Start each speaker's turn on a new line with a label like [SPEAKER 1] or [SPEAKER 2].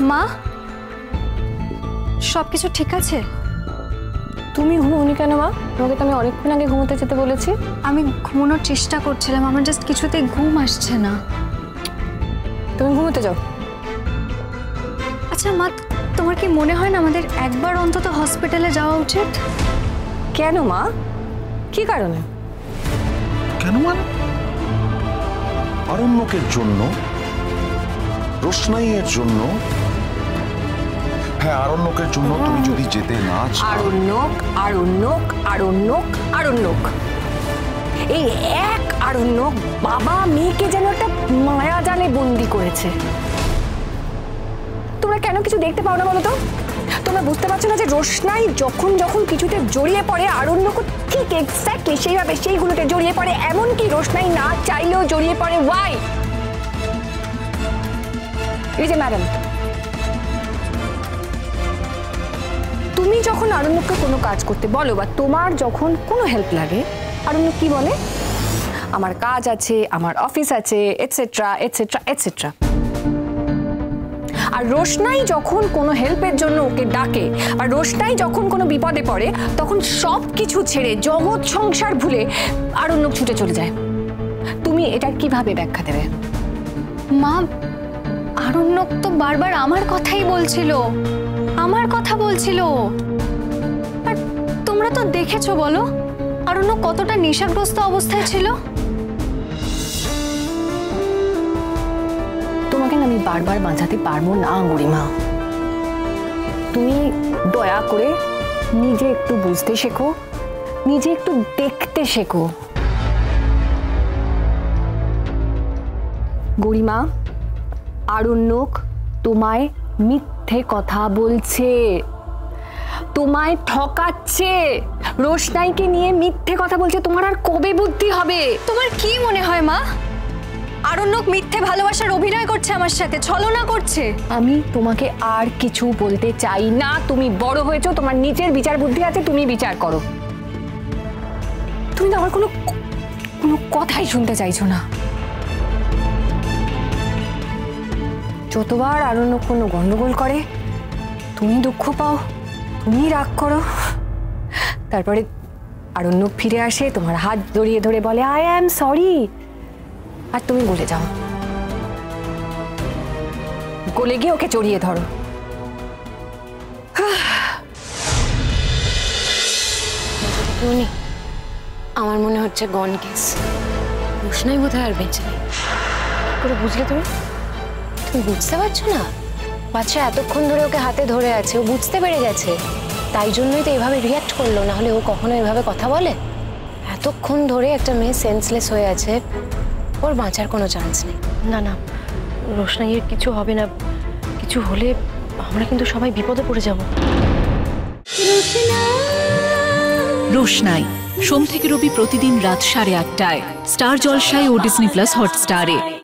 [SPEAKER 1] মা? সব কিছু ঠিক আছে?
[SPEAKER 2] তুমি ঘুমোনি কেন মা? তোমাকে তো আমি অনেকক্ষণ আগে ঘুমোতে যেতে বলেছি।
[SPEAKER 1] আমি ঘুমানোর চেষ্টা করছিলাম আমার জাস্ট কিছুতেই ঘুম আসছে না।
[SPEAKER 2] তুমি ঘুমোতে যাও।
[SPEAKER 1] আচ্ছা মা তোমার কি মনে হয় না আমাদের একবার অন্তত হসপিটালে যাওয়া উচিত?
[SPEAKER 2] কেন মা? কি কারণে?
[SPEAKER 3] কেন মানে? আরণ্যকের জন্য রোশনাইয়ের জন্য হ্যাঁ আরণ্যকের জন্য তুমি যদি যেতে না
[SPEAKER 2] আরণ্যক আরণ্যক আরণ্যক আরণ্যক। এই এক আরণ্যক বাবা মেয়েকে যেন একটা মায়া জালে বন্দি করেছে। তোমরা কেন কিছু দেখতে পাও না বলো তো তোমরা বুঝতে পারছ না যে রোশনাই যখন যখন কিছুতে জড়িয়ে পড়ে, আরণ্যক ঠিক এক্স্যাক্টলি সেইভাবে সেইগুলোতে জড়িয়ে পড়ে, এমনকি রোশনাই না চাইলেও জড়িয়ে পড়ে। ওয়াই এই যে ম্যাডাম তুমি যখন আরণ্যককে কোনো কাজ করতে বলো বা তোমার যখন কোনো হেল্প লাগে, আরণ্যক কি বলে? আমার কাজ আছে, আমার অফিস আছে এটসেট্রা এটসেট্রা এটসেট্রা আর রোশনাই যখন কোনো হেল্পের জন্য ওকে ডাকে, আর রোশনাই যখন কোনো বিপদে পড়ে, তখন সব কিছু ছেড়ে জগৎ সংসার ভুলে আরণ্যক ছুটে চলে যায়। তুমি এটা কীভাবে ব্যাখ্যা দেবে?
[SPEAKER 1] মা, আরণ্যক তো বারবার আমার কথাই বলছিল। আমার কথা বলছিল। আর তোমরা তো দেখেছ বলো আরণ্যক কতটা নেশাগ্রস্ত অবস্থায় ছিল?
[SPEAKER 2] তোমাকে আমি বারবার বাঁচাতে পারব না গরিমা তুমি দয়া করে নিজে একটু বুঝতে শেখো, নিজে একটু দেখতে শেখো। গরিমা আরণ্যক তোমায় মিথ্যে কথা বলছে। তোমায় ঠকাচ্ছে। রোশনাইকে নিয়ে মিথ্যে কথা বলছে। তোমার আর কবে বুদ্ধি হবে?
[SPEAKER 1] তোমার কি মনে হয় মা? আরণ্যক মিথ্যে ভালোবাসার অভিনয় করছে আমার সাথে ছলনা করছে।
[SPEAKER 2] আমি তোমাকে আর কিছু বলতে চাই না। তুমি বড় হয়েছো তোমার নিজের বিচার বুদ্ধি আছে তুমি বিচার করো। তুমি তো আমার কোনো কোনো কথাই শুনতে চাইছো না। যতবার আরণ্য কোনো গন্ডগোল করে, তুমি দুঃখ পাও, তুমি রাগ করো। তারপরে আরণ্য ফিরে আসে, তোমার হাত জড়িয়ে ধরে বলে আই অ্যাম সরি আর তুমি গলে যাও। গলে গিয়ে ওকে জড়িয়ে ধরো।
[SPEAKER 4] আমার মনে হচ্ছে গন কেস রোশনাই বোধ হয় আর বেঁচে নেই। করে বুঝলে তুমি? বুঝতে পারছ না? বাচ্চা এতক্ষণ ধরে ওকে হাতে ধরে আছে, ও বুঝতে পেরে গেছে। তাই জন্যই তো এভাবে রিয়াক্ট করল, না হলে ও কখনো এভাবে কথা বলে? এতক্ষণ ধরে একটা মেয়ে সেন্সলেস হয়ে আছে, ওর বাঁচার কোনো চান্স নেই।
[SPEAKER 5] না না, রোশনাইয়ের কিছু হবে না, কিছু হলে আমরা কিন্তু সবাই বিপদে পড়ে যাব।
[SPEAKER 6] রোশনাই, সোম থেকে রবি প্রতিদিন রাত সাড়ে আটটায়, স্টার জলসায় ও ডিসনি প্লাস হটস্টারে।